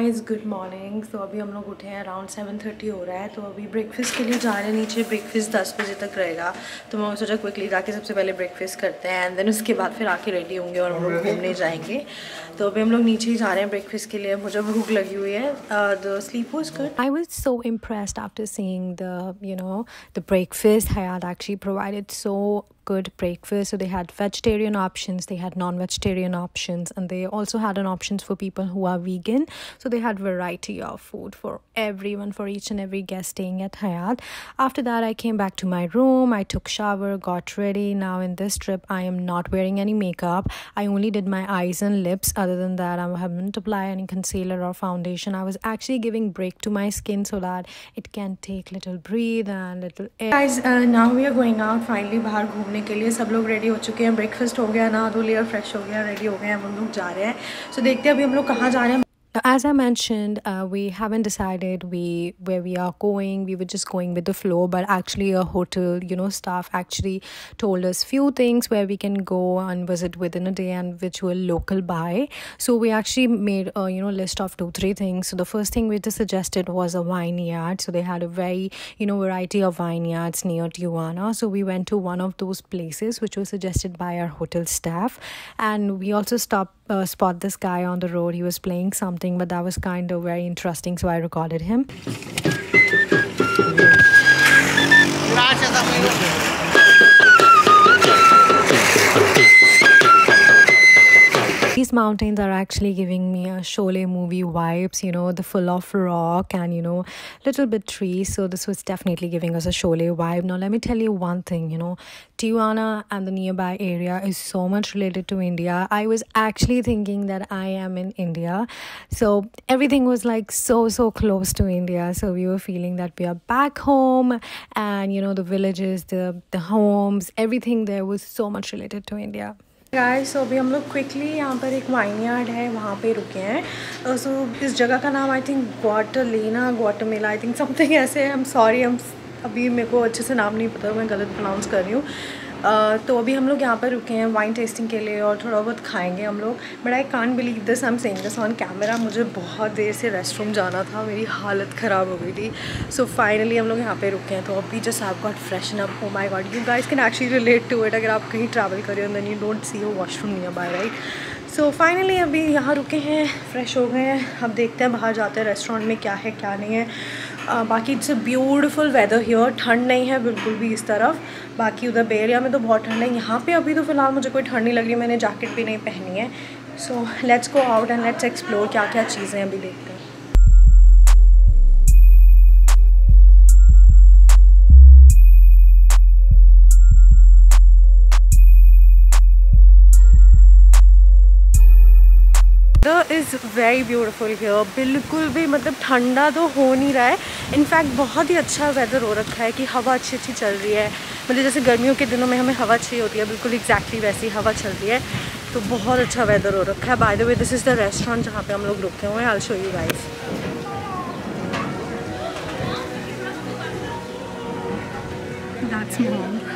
Guys good morning तो अभी हम लोग उठे हैं अराउंड सेवन थर्टी हो रहा है तो अभी ब्रेकफास्ट के लिए जा रहे हैं। नीचे ब्रेकफास्ट दस बजे तक रहेगा। तो मैं सोचा क्विकली जाके सबसे पहले ब्रेकफास्ट करते हैं एंड देन उसके बाद फिर आके रेडी होंगे और हम लोग घूमने जाएँगे। तो अभी हम लोग नीचे ही जा रहे हैं ब्रेकफास्ट के लिए। मुझे भूख लगी हुई है। The sleep was good I was so impressed after seeing the you know the breakfast Hyatt actually provided so good breakfast. So they had vegetarian options they had non-vegetarian options and they also had an options for people who are vegan. So they had variety of food for everyone for each and every guest staying at Hayat. After that I came back to my room. I took shower got ready. Now in this trip I am not wearing any makeup. I only did my eyes and lips. Other than that I haven't applied any concealer or foundation. I was actually giving break to my skin so that it can take little breathe and little air. Guys uh, now we are going out finally bahar ghumne के लिए सब लोग ready हो चुके हैं। Breakfast हो गया नहा धो लिया फ्रेश हो गया रेडी हो गए हम लोग जा रहे हैं। सो so, देखते हैं अभी हम लोग कहाँ जा रहे हैं। As i mentioned uh, we haven't decided we where we are going. We were just going with the flow but actually a hotel you know staff actually told us few things where we can go and visit within a day and which were local by so we actually made a you know list of two three things. So the first thing we just suggested was a vineyard so they had a very you know variety of vineyards near tijuana. So we went to one of those places which was suggested by our hotel staff. And we also stopped uh, spot this guy on the road. He was playing something something, but that was kind of very interesting, so I recorded him. These mountains are actually giving me a Sholay movie vibes, you know, the full of rock and, you know, little bit trees. So this was definitely giving us a Sholay vibe. Now, let me tell you one thing, you know, Tijuana and the nearby area is so much related to India. I was actually thinking that I am in India. So everything was like so, so close to India. So we were feeling that we are back home and, you know, the villages, the, the homes, everything there was so much related to India. Guys so अभी हम लोग quickly यहाँ पर एक wine yard है वहाँ पे रुके हैं। सो uh, इस जगह का नाम आई थिंक ग्वाटलेना ग्वाटमेला आई थिंक समथिंग ऐसे आई हम सॉरी हम अभी मेरे को अच्छे से नाम नहीं पता मैं गलत प्रोनाउंस कर रही हूँ। तो अभी हम लोग यहाँ पर रुके हैं वाइन टेस्टिंग के लिए और थोड़ा बहुत खाएँगे हम लोग। But I can't believe this I am saying this on camera मुझे बहुत देर से रेस्ट रूम जाना था। मेरी हालत ख़राब हो गई थी। सो so, फाइनली हम लोग यहाँ पे रुके हैं। तो अभी जस्ट आप got freshen up oh my God you guys can actually relate to it अगर आप कहीं ट्रैवल करें देन यू डोंट सी हो washroom nearby right so finally अभी यहाँ रुके हैं फ्रेश हो गए हैं। अब देखते हैं बाहर जाते हैं रेस्टोरेंट में क्या है क्या नहीं है। बाकी it's a beautiful weather here ठंड नहीं है, बिल्कुल भी इस तरफ़। बाकी उधर बेरिया में तो बहुत ठंड है। यहाँ पे अभी तो फ़िलहाल मुझे कोई ठंड नहीं लग रही, मैंने जैकेट भी नहीं पहनी है। So let's go out and let's explore क्या क्या चीज़ें अभी देखते हैं। इज़ वेरी ब्यूटीफुल हियर बिल्कुल भी मतलब ठंडा तो हो नहीं रहा है। इनफैक्ट बहुत ही अच्छा वेदर हो रखा है कि हवा अच्छी अच्छी चल रही है। मतलब जैसे गर्मियों के दिनों में हमें हवा चाहिए होती है, बिल्कुल एग्जैक्टली वैसी हवा चल रही है। तो बहुत अच्छा वेदर हो रखा है। By the way this is the restaurant जहाँ पे हम लोग रुके हुए हैं। I show you guys That's mom.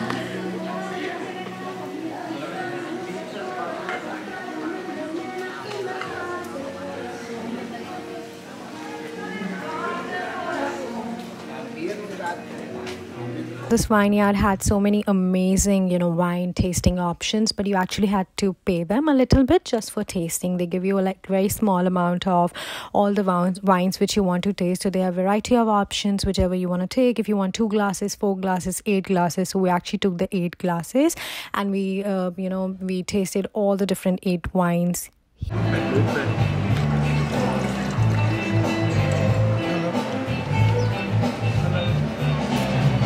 This vineyard had so many amazing you know wine tasting options but you actually had to pay them a little bit just for tasting. They give you a like very small amount of all the wines which you want to taste. So they have variety of options whichever you want to take. If you want two glasses four glasses eight glasses. So we actually took the eight glasses and we uh, you know we tasted all the different eight wines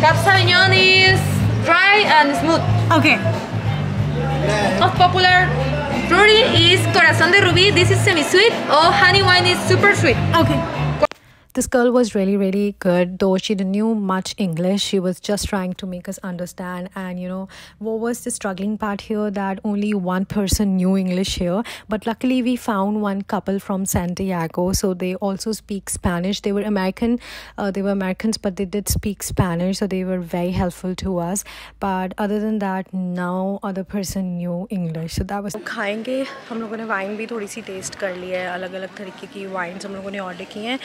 Cab Sauvignon is dry and smooth. Okay. Most popular fruity is Corazon de Rubí. This is semi-sweet. Oh, honey wine is super sweet. Okay. this girl was really really good though she didn't knew much english she was just trying to make us understand and you know what was the struggling part here that only one person knew english here but luckily we found one couple from santiago so they also speak spanish they were american uh, they were americans but they did speak spanish so they were very helpful to us but other than that no other person knew english so that was खाएंगे हम लोगों ने wine भी थोड़ी सी test कर ली है अलग अलग तरीके की वाइन्स हम लोगों ने ऑर्डर की हैं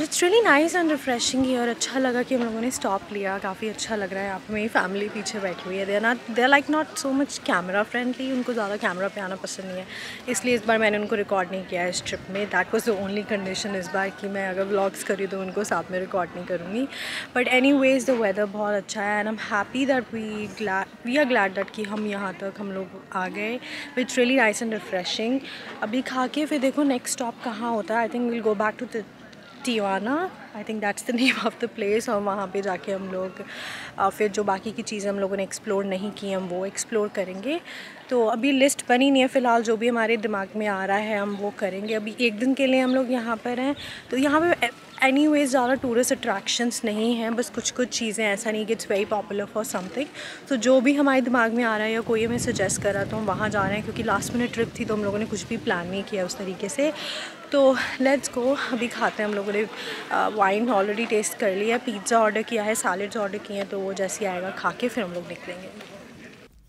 but it's really nice and refreshing ही और अच्छा लगा कि हम लोगों ने स्टॉप लिया। काफ़ी अच्छा लग रहा है यहाँ पे। मेरी फैमिली पीछे बैठी हुई है। They are not they are like not so much camera friendly उनको ज़्यादा कैमरा पे आना पसंद नहीं है। इसलिए इस बार मैंने उनको रिकॉर्ड नहीं किया इस ट्रिप में। That was the only condition इस बार कि मैं अगर ब्लॉग्स करी तो उनको साथ में रिकॉर्ड नहीं करूँगी। But anyways the weather बहुत अच्छा है। And I'm happy that we glad we are glad that कि हम यहाँ तक हम लोग आ गए। Which really nice and refreshing अभी खा के फिर देखो नेक्स्ट स्टॉप कहाँ होता है। I think will go back to the Tijuana I think that's the name of the place और वहाँ पे जाके हम लोग फिर जो बाकी की चीज़ें हम लोगों ने एक्सप्लोर नहीं की, हम वो एक्सप्लोर करेंगे। तो अभी लिस्ट बनी नहीं है फ़िलहाल, जो भी हमारे दिमाग में आ रहा है, हम वो करेंगे। अभी एक दिन के लिए हम लोग यहाँ पर हैं। तो यहाँ पे एनी वेज ज़्यादा टूरिस्ट अट्रैक्शंस नहीं हैं, बस कुछ कुछ चीज़ें ऐसा नहीं कि it's very popular for something तो जो भी हमारे दिमाग में आ रहा है या कोई हमें सजेस्ट कर रहा तो हम वहाँ जा रहे हैं, क्योंकि लास्ट मिनट ट्रिप थी तो हम लोगों ने कुछ भी प्लान नहीं किया उस तरीके से. तो लेट्स गो अभी खाते हैं हम लोगों ने वाइन ऑलरेडी टेस्ट कर लिया पिज़्ज़ा ऑर्डर किया है सैलड्स ऑर्डर किए हैं तो वो जैसे आएगा, खा के फिर हम लोग निकलेंगे.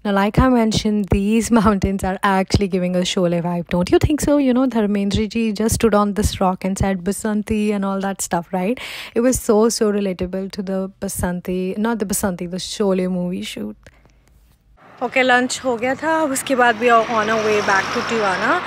Now, like I mentioned, these mountains are actually giving a Sholay vibe. Don't you think so? You know, Dharmendra ji just stood on this rock and said Basanti and all that stuff, right? It was so, so relatable to the Basanti, not the Basanti, the Sholay movie shoot. Okay okay, lunch हो गया था उसके बाद भी on a way back to Tijuana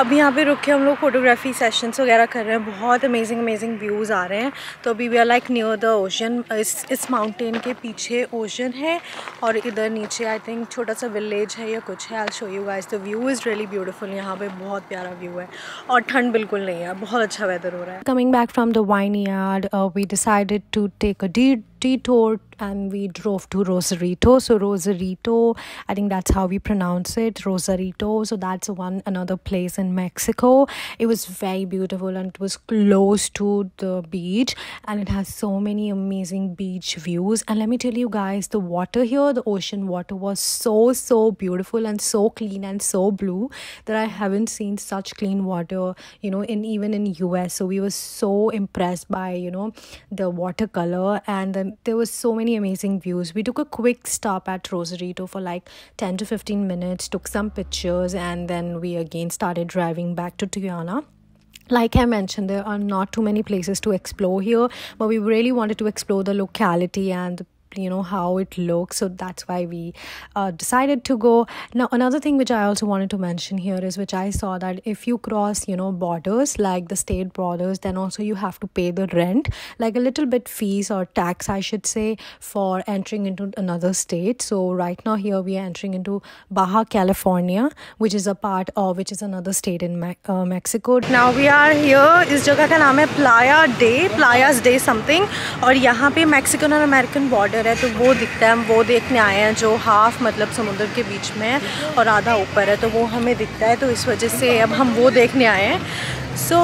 अभी यहाँ पे रुक के हम लोग फोटोग्राफी सेशंस वगैरह कर रहे हैं। बहुत अमेजिंग अमेजिंग व्यूज़ आ रहे हैं। तो अभी we are like near the ocean इस इस माउंटेन के पीछे ओशन है और इधर नीचे आई थिंक छोटा सा विलेज है या कुछ है I show you guys the view is really beautiful यहाँ पे बहुत प्यारा व्यू है और ठंड बिल्कुल नहीं है। बहुत अच्छा वेदर हो रहा है। Coming back from the vineyard we decided to take a D detour and we drove to Rosarito. So Rosarito, I think that's how we pronounce it, Rosarito. So that's one another place in Mexico. It was very beautiful and it was close to the beach and it has so many amazing beach views. And let me tell you guys, the water here, the ocean water was so so beautiful and so clean and so blue that I haven't seen such clean water, you know, in even in US. So we were so impressed by, you know, the watercolor and the there was so many amazing views. We took a quick stop at rosarito for like 10 to 15 minutes took some pictures and then we again started driving back to tijuana. Like I mentioned, there are not too many places to explore here, but we really wanted to explore the locality and the you know how it looks so that's why we uh, decided to go now another thing which i also wanted to mention here is which i saw that if you cross you know borders like the state borders then also you have to pay the rent like a little bit fees or tax i should say for entering into another state so right now here we are entering into baja california which is a part of which is another state in Me- uh, mexico now we are here इस जगह का नाम है Playa de Playas de something और यहाँ पे Mexican और American border Border है तो वो दिखता है। हम वो देखने आए हैं जो हाफ़ मतलब समुद्र के बीच में है और आधा ऊपर है तो वो हमें दिखता है तो इस वजह से अब हम वो देखने आए हैं। सो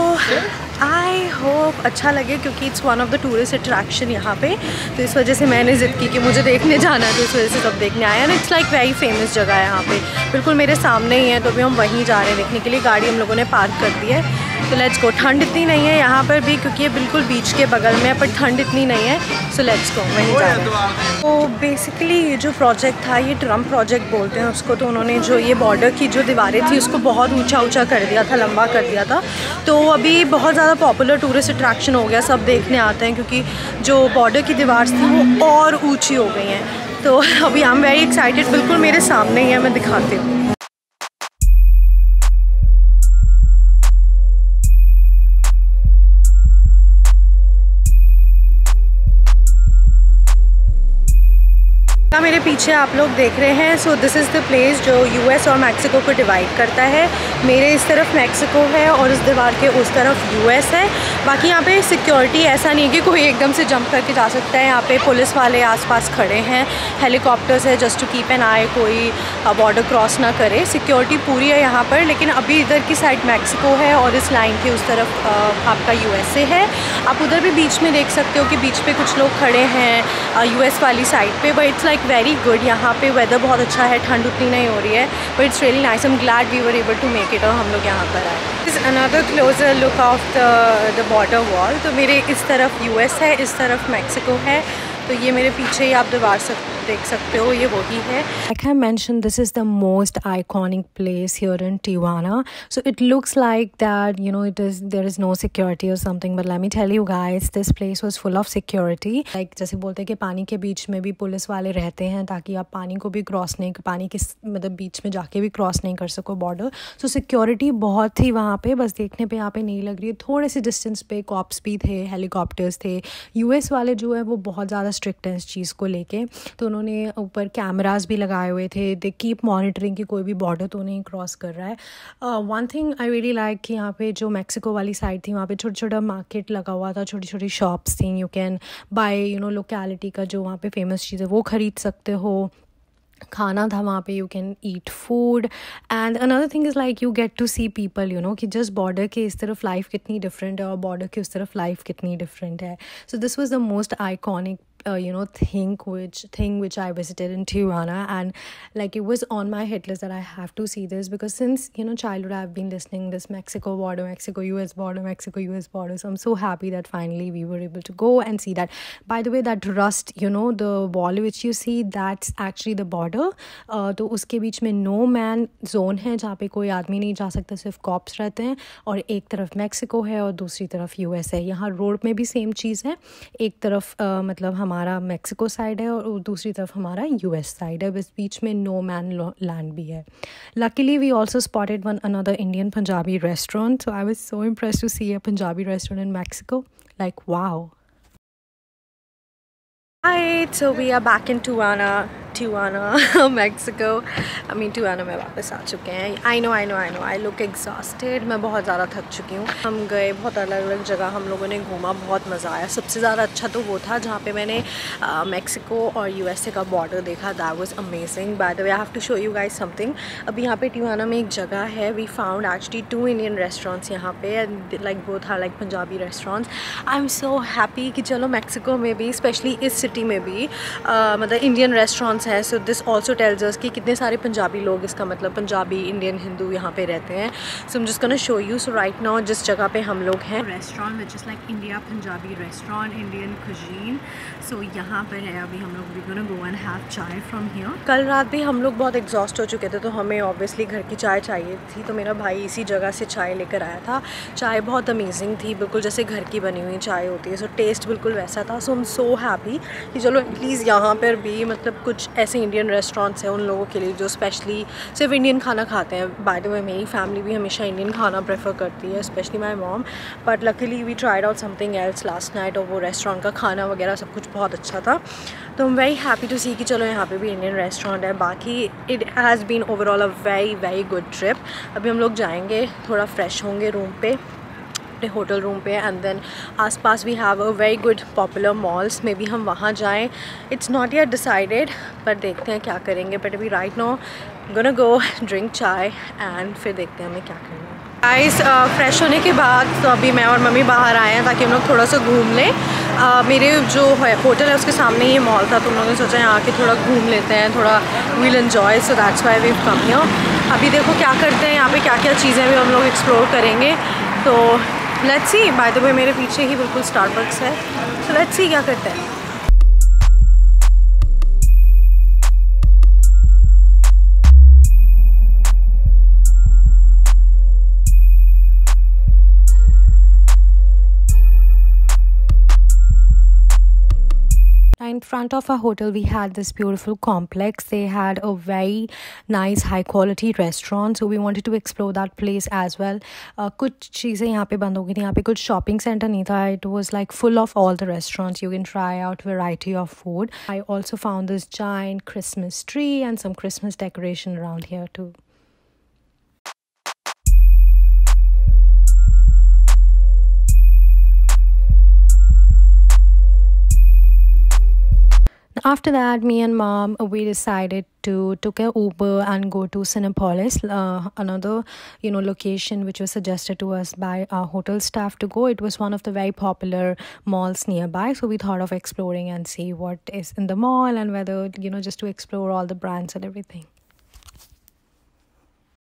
आई होप अच्छा लगे क्योंकि it's one of the tourist attraction यहाँ पे। तो इस वजह से मैंने ज़िद की कि मुझे देखने जाना है तो इस वजह से सब देखने आया हैं। इट्स लाइक वेरी फ़ेमस जगह है यहाँ पे। बिल्कुल मेरे सामने ही है तो अभी हम वहीं जा रहे हैं देखने के लिए। गाड़ी हम लोगों ने पार्क कर दी है। तो लेट्स गो ठंड इतनी नहीं है यहाँ पर भी क्योंकि ये बिल्कुल बीच के बगल में है पर ठंड इतनी नहीं है सो लेट्स गो वहीं जा रहे हैं। तो बेसिकली ये जो प्रोजेक्ट था ये ट्रंप प्रोजेक्ट बोलते हैं उसको तो उन्होंने जो ये बॉर्डर की जो दीवारें थी उसको बहुत ऊँचा ऊँचा कर दिया था लंबा कर दिया था। तो अभी बहुत ज़्यादा पॉपुलर टूरिस्ट अट्रैक्शन हो गया सब देखने आते हैं क्योंकि जो बॉर्डर की दीवार थी वो और ऊँची हो गई हैं। तो अभी आई एम वेरी एक्साइटेड बिल्कुल मेरे सामने ही है मैं दिखाती हूँ। मेरे पीछे आप लोग देख रहे हैं। So this is the place जो यूएस और मैक्सिको को डिवाइड करता है। मेरे इस तरफ़ मैक्सिको है और इस दीवार के उस तरफ़ यूएस है। बाकी यहाँ पे सिक्योरिटी ऐसा नहीं है कि कोई एकदम से जंप करके जा सकता है। यहाँ पे पुलिस वाले आसपास खड़े हैं। हेलीकॉप्टर्स है जस्ट टू कीप एन आए कोई बॉर्डर क्रॉस ना करे। सिक्योरिटी पूरी है यहाँ पर, लेकिन अभी इधर की साइड मैक्सिको है और इस लाइन के उस तरफ़ आपका यूएसए है। आप उधर भी बीच में देख सकते हो कि बीच पर कुछ लोग खड़े हैं यूएस वाली साइड पर but it's like very good यहाँ पे वेदर बहुत अच्छा है, ठंड उतनी नहीं हो रही है but it's really nice I'm glad we were able to make it और हम लोग यहाँ पर आए। Is another closer look of the the border wall तो मेरे इस तरफ़ यूएस है, इस तरफ़ मैक्सिको है तो ये मेरे पीछे ही आप दबा सकते देख सकते हो, ये वही है। Like I mention this is the most iconic place here in Tijuana so it looks like that you know it is there is no security और something but let tell you guys this place was full of security like जैसे बोलते हैं कि पानी के बीच में भी police वाले रहते हैं ताकि आप पानी को भी क्रॉस नहीं पानी के मतलब बीच में जाके भी क्रॉस नहीं कर सको बॉर्डर सो सिक्योरिटी बहुत थी वहाँ पे, बस देखने पर यहाँ पे नहीं लग रही है। थोड़े से डिस्टेंस पे कॉप्स भी थे हेलीकॉप्टर्स थे। यूएस वाले जो है वो बहुत ज़्यादा स्ट्रिक्ट हैं इस चीज़ को लेके। तो उन्होंने ऊपर कैमरास भी लगाए हुए थे। दे कीप मॉनिटरिंग कि कोई भी बॉर्डर तो नहीं क्रॉस कर रहा है। One thing I really like कि यहाँ पे जो मैक्सिको वाली साइड थी, वहाँ पे छोटा छोटा मार्केट लगा हुआ था छोटी छोटी शॉप्स थी। You can buy you know locality का जो वहाँ पे फ़ेमस चीज़ है, वो ख़रीद सकते हो। खाना था वहाँ पे you can eat food and another thing is like you get to see people you know कि जस्ट बॉर्डर के इस तरफ़ लाइफ कितनी डिफरेंट है और बॉर्डर के उस तरफ़ लाइफ कितनी डिफरेंट है। So this was the most iconic uh, you know think which thing which I visited in Tijuana and like it was on my hit list that I have to see this because since you know childhood I've been listening this Mexico border Mexico US border Mexico US border so I'm so happy that finally we were able to go and see that by the way that rust you know the wall which you see that's actually the border uh, तो उसके बीच में no man zone है जहाँ पे कोई आदमी नहीं जा सकता सिर्फ कॉप्स रहते हैं और एक तरफ मैक्सिको है और दूसरी तरफ यूएस है यहाँ रोड में भी सेम चीज़ है एक तरफ uh, मतलब हम हमारा मेक्सिको साइड है और दूसरी तरफ़ हमारा यूएस साइड है। इस बीच में नो मैन लैंड भी है। Luckily we also spotted one another Indian Punjabi restaurant so I was so impress to see a Punjabi restaurant in Mexico like wow Hi, so we are back in Tijuana Tijuana Mexico I mean Tijuana में वापस आ चुके हैं। I know I know I know I look exhausted मैं बहुत ज़्यादा थक चुकी हूँ। हम गए बहुत अलग अलग जगह। हम लोगों ने घूमा बहुत मज़ा आया। सबसे ज़्यादा अच्छा तो वो था जहाँ पे मैंने मैक्सिको और यूएसए का बॉर्डर देखा। That was amazing by the way I have to show you guys something अभी यहाँ पे टिवाना में एक जगह है। We found actually two Indian restaurants यहाँ पे लाइक वो था like Punjabi restaurants I am so happy कि चलो मैक्सिको में भी स्पेशली इस सिटी में भी uh, मतलब इंडियन रेस्टोरेंट्स हैं so this also tells us कि कितने सारे पंजाबी लोग इसका मतलब पंजाबी इंडियन हिंदू यहाँ पे रहते हैं। सो हम जिसका ना show you so right now जिस जगह पे हम लोग हैं। Restaurant which is like India Punjabi restaurant Indian cuisine so यहाँ पर है अभी हम लोग we go and have chai from here कल रात भी हम लोग बहुत एग्जॉस्ट हो चुके थे तो हमें ऑब्वियसली घर की चाय चाहिए थी तो मेरा भाई इसी जगह से चाय लेकर आया था। चाय बहुत अमेजिंग थी बिल्कुल जैसे घर की बनी हुई चाय होती है सो टेस्ट बिल्कुल वैसा था। सो हम सो हैप्पी कि चलो एटलीस्ट यहाँ पर भी मतलब कुछ ऐसे इंडियन रेस्टोरेंट्स हैं उन लोगों के लिए जो स्पेशली सिर्फ़ इंडियन खाना खाते हैं। बाय द वे मेरी फैमिली भी हमेशा इंडियन खाना प्रेफर करती है specially my mom but luckily we tried out something else last night और वो रेस्टोरेंट का खाना वगैरह सब कुछ बहुत अच्छा था। तो I'm very happy to see कि चलो यहाँ पे भी इंडियन रेस्टोरेंट है। बाकी it has been overall a very very good trip अभी हम लोग जाएँगे, थोड़ा फ्रेश होंगे रूम पे। अपने होटल रूम पे एंड देन आसपास we have a very good popular malls maybe हम वहाँ जाएँ. इट्स नॉट येट डिसाइडेड पर देखते हैं क्या करेंगे. बट अभी right now gonna go drink chai and फिर देखते हैं हमें क्या करना है. गाइस फ्रेश होने के बाद तो अभी मैं और मम्मी बाहर आए हैं ताकि हम लोग थोड़ा सा घूम लें. Uh, मेरे जो होटल है उसके सामने ही मॉल था तो उन लोगों ने सोचा यहाँ आके थोड़ा घूम लेते हैं थोड़ा we'll enjoy so that's why we come अभी देखो क्या करते हैं यहाँ पे क्या क्या चीज़ें भी हम लोग एक्सप्लोर करेंगे. तो let's see by the way मेरे पीछे ही बिल्कुल स्टारबक्स है। तो लेट्स सी क्या करते हैं। in front of our hotel we had this beautiful complex they had a very nice high quality restaurant so we wanted to explore that place as well uh, कुछ चीज़ें यहाँ पे बंद हो गई थी यहाँ पे कुछ शॉपिंग सेंटर नहीं था it was like full of all the restaurants you can try out variety of food I also found this giant Christmas tree and some Christmas decoration around here too after that me and mom we decided to took a uber and go to cinepolis uh, another you know location which was suggested to us by our hotel staff to go it was one of the very popular malls nearby so we thought of exploring and see what is in the mall and whether you know just to explore all the brands and everything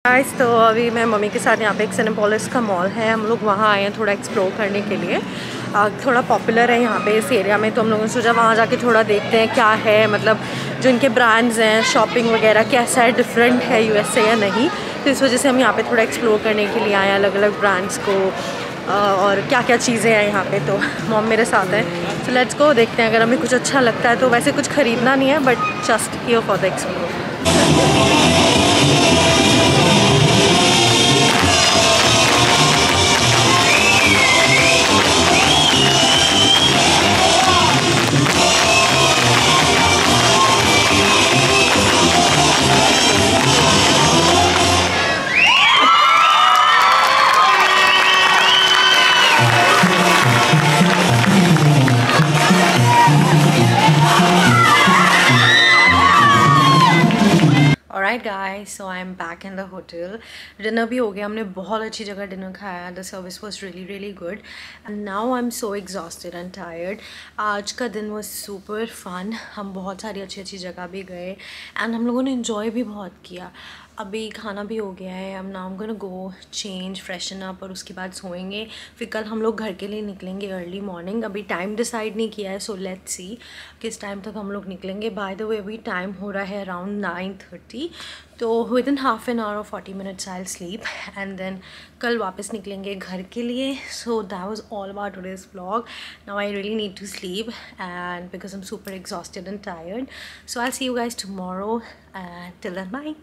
guys तो अभी मैं मम्मी के साथ यहाँ पे एक Cinepolis का मॉल है हम लोग वहाँ आए हैं थोड़ा एक्सप्लोर करने के लिए आ, थोड़ा पॉपुलर है यहाँ पे इस एरिया में तो हम लोगों ने सोचा वहाँ जाके थोड़ा देखते हैं क्या है मतलब जो इनके ब्रांड्स हैं शॉपिंग वगैरह, कैसा है डिफरेंट है यूएस से या नहीं। तो इस वजह से हम यहाँ पे थोड़ा एक्सप्लोर करने के लिए आए अलग अलग ब्रांड्स को और क्या क्या चीज़ें हैं यहाँ पे तो मॉम मेरे साथ हैं। तो लेट्स को देखते हैं, अगर हमें कुछ अच्छा लगता है तो वैसे कुछ ख़रीदना नहीं है but just here for the explore guys so I am back in the hotel dinner भी हो गया, हमने बहुत अच्छी जगह डिनर खाया the service was really really good and now I am so exhausted and tired आज का दिन वॉज़ सुपर फन हम बहुत सारी अच्छी अच्छी जगह भी गए एंड हम लोगों ने इन्जॉय भी बहुत किया। अभी खाना भी हो गया है, अब नाम gonna go change freshen up और उसके बाद सोएँगे। फिर कल हम लोग घर के लिए निकलेंगे अर्ली मॉर्निंग अभी टाइम डिसाइड नहीं किया है सो लेट्स सी किस टाइम तक हम लोग निकलेंगे। बाय द वे अभी टाइम हो रहा है अराउंड नाइन थर्टी तो within half an hour और forty minutes I sleep and then कल वापस निकलेंगे घर के लिए। So that was all about today's blog now I really need to sleep and because I am super exhausted and tired so I see you guys tomorrow and till then bye